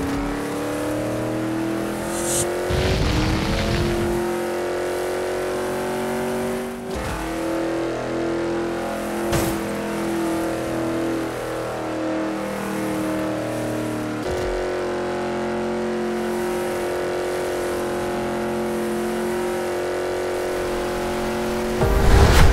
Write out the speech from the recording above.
you